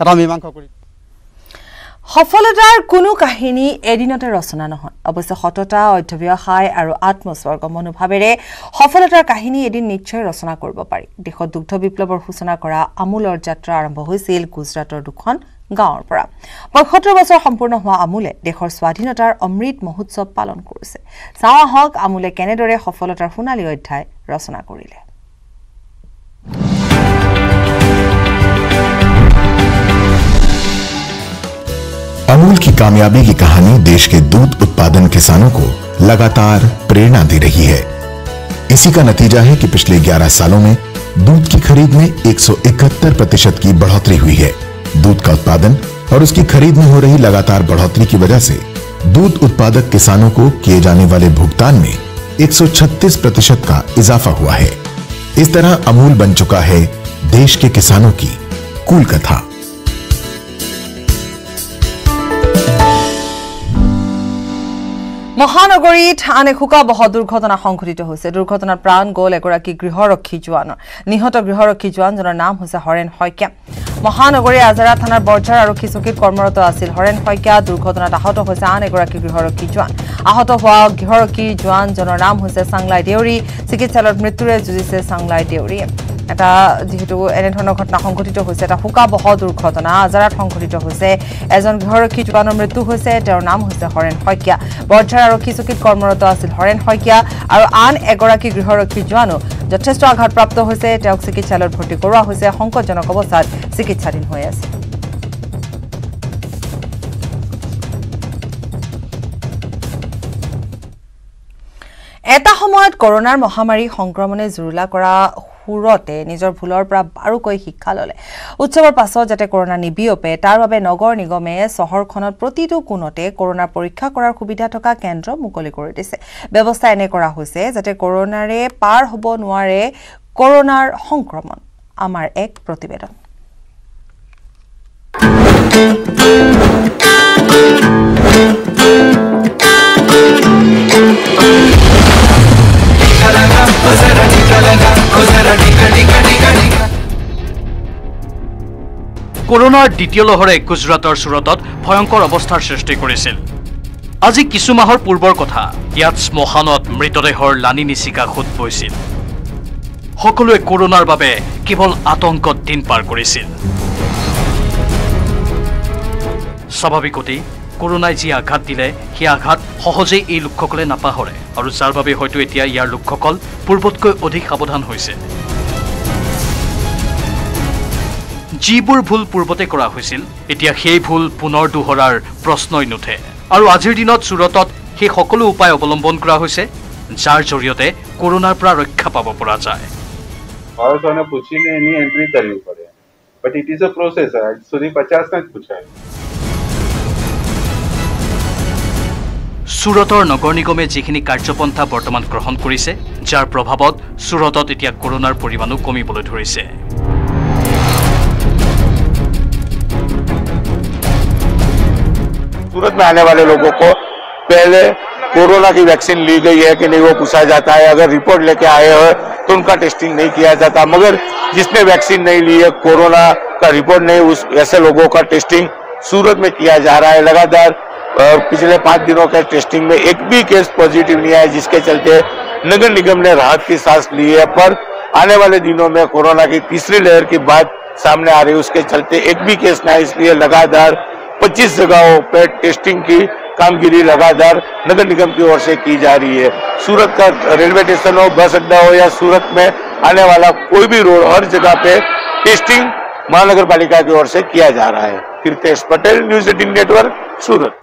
এটা মীমাংসা কৰি। সফলতাৰ কোনো কাহিনী এদিনতে ৰচনা নহয়। অৱশ্যে সততা অধ্যৱসায় আৰু আত্মস্বৰ্গ মনোভাৱেৰে সফলতাৰ কাহিনী এদিন নিশ্চয় ৰচনা কৰিব পাৰি। দেশত দুগ্ধ বিপ্লৱৰ সূচনা কৰা আমোলৰ যাত্ৰা আৰম্ভ হৈছিল গুজৰাটৰ দুখন গাঁৱৰ পৰা। পঁয়সত্তৰ বছৰ সম্পূৰ্ণ হোৱা আমোলে দেশৰ স্বাধীনতাৰ অমৃত মহোৎসৱ পালন কৰিছে। চাওঁ আহক আমোলে কেনেদৰে সফলতাৰ সোণালী অধ্যায় ৰচনা কৰিলে। की कामयाबी की कहानी देश के दूध उत्पादन किसानों को लगातार प्रेरणा दे रही है। इसी का नतीजा है कि पिछले 11 सालों में दूध की खरीद में 171 प्रतिशत की बढ़ोतरी हुई है। दूध का उत्पादन और उसकी खरीद में हो रही लगातार बढ़ोतरी की वजह से दूध उत्पादक किसानों को किए जाने वाले भुगतान में 136 प्रतिशत का इजाफा हुआ है। इस तरह अमूल बन चुका है देश के किसानों की कुल कथा। মহানগৰীত আন এশোকাবহ দুৰ্ঘটনা সংঘটিত হৈছে। দুৰ্ঘটনাত প্ৰাণ গ'ল এগৰাকী গৃহৰক্ষী জোৱানৰ নিহত গৃহৰক্ষী জোৱানজনৰ নাম হৈছে হৰেণ শইকীয়া। মহানগৰীৰ আজাৰা থানাৰ বৰঝাৰ আৰক্ষী চকীত কৰ্মৰত আছিল হৰেণ শইকীয়া। দুৰ্ঘটনাত আহত হৈছে আন এগৰাকী গৃহৰক্ষী জোৱান। আহত হোৱা গৃহৰক্ষী জোৱানজনৰ নাম হৈছে চাংলাই দেউৰী। চিকিৎসালয়ত মৃত্যুৰে যুঁজিছে চাংলাই দেউৰীয়ে। এটা যিহেতু এনেধৰণৰ ঘটনা সংঘটিত হৈছে এটা শোকাবহ দুৰ্ঘটনা। আজাৰাত সংঘটিত হৈছে। এজন গৃহৰক্ষী জোৱানৰ মৃত্যু হৈছে। তেওঁৰ নাম হৈছে হৰেণ শইকীয়া। বৰঝাৰ আৰক্ষী চকীত কৰ্মৰত আছিল হৰেণ শইকীয়া আৰু আন এগৰাকী গৃহৰক্ষী জোৱানো। যথেষ্ট আঘাতপ্ৰাপ্ত হৈছে। তেওঁক চিকিৎসালয়ত ভৰ্তি কৰোৱা হৈছে। সংকটজনক অৱস্থাত চিকিৎসাধীন হৈ আছে। এটা সময়ত কৰোণাৰ মহামাৰী সংক্ৰমণে জুৰুলা কৰা সুৰতে নিজৰ ভুলৰ পৰা বাৰুকৈ শিক্ষা ল'লে। উৎসৱৰ পাছত যাতে কৰোণা নিবিয়পে তাৰ বাবে নগৰ নিগমে চহৰখনত প্ৰতিটো কোণতে কৰোণাৰ পৰীক্ষা কৰাৰ সুবিধা থকা কেন্দ্ৰ মুকলি কৰি দিছে। ব্যৱস্থা এনে কৰা হৈছে যাতে কৰোণাৰে পাৰ হ'ব নোৱাৰে কৰোণাৰ সংক্ৰমণ। আমাৰ এক প্ৰতিবেদন। কৰোণাৰ দ্বিতীয় লহৰে গুজৰাটৰ চুৰটত ভয়ংকৰ অৱস্থাৰ সৃষ্টি কৰিছিল। আজি কিছু মাহৰ পূৰ্বৰ কথা ইয়াত শ্মশানত মৃতদেহৰ লানি নিচিকা সোঁত বৈছিল। সকলোৱে কৰোণাৰ বাবে কেৱল আতংকত দিন পাৰ কৰিছিল। স্বাভাৱিকতেই কৰোণাই যি আঘাত দিলে সেই আঘাত সহজেই এই লোকসকলে নাপাহৰে। আৰু যাৰ বাবে হয়তো এতিয়া ইয়াৰ লোকসকল পূৰ্বতকৈ অধিক সাৱধান হৈছে। যিবোৰ ভুল পূৰ্বতে কৰা হৈছিল এতিয়া সেই ভুল পুনৰ দোহৰাৰ প্ৰশ্নই নুঠে। আৰু আজিৰ দিনত চুৰতত সেই সকলো উপায় অৱলম্বন কৰা হৈছে যাৰ জৰিয়তে কৰোণাৰ পৰা ৰক্ষা পাব পৰা যায়। চুৰতৰ নগৰ নিগমে যিখিনি কাৰ্যপন্থা বৰ্তমান গ্ৰহণ কৰিছে যাৰ প্ৰভাৱত চুৰতত এতিয়া কৰোণাৰ পৰিমাণো কমিবলৈ ধৰিছে। सूरत में आने वाले लोगों को पहले कोरोना की वैक्सीन ली गई है कि नहीं वो पूछा जाता है। अगर रिपोर्ट लेके आए हो तो उनका टेस्टिंग नहीं किया जाता। मगर जिसने वैक्सीन नहीं ली है, कोरोना का रिपोर्ट नहीं, उस ऐसे लोगों का टेस्टिंग सूरत में किया जा रहा है। लगातार पिछले पाँच दिनों के टेस्टिंग में एक भी केस पॉजिटिव नहीं आया, जिसके चलते नगर निगम ने राहत की सांस ली है। पर आने वाले दिनों में कोरोना की तीसरी लहर की बात सामने आ रही है, उसके चलते एक भी केस ना इसलिए लगातार 25 जगहों पर टेस्टिंग की कामगिरी लगातार नगर निगम की ओर से की जा रही है। सूरत का रेलवे स्टेशन हो, बस अड्डा हो या सूरत में आने वाला कोई भी रोड हर जगह पे टेस्टिंग महानगर पालिका की ओर से किया जा रहा है। Kritesh Patel, news eighteen network, Surat.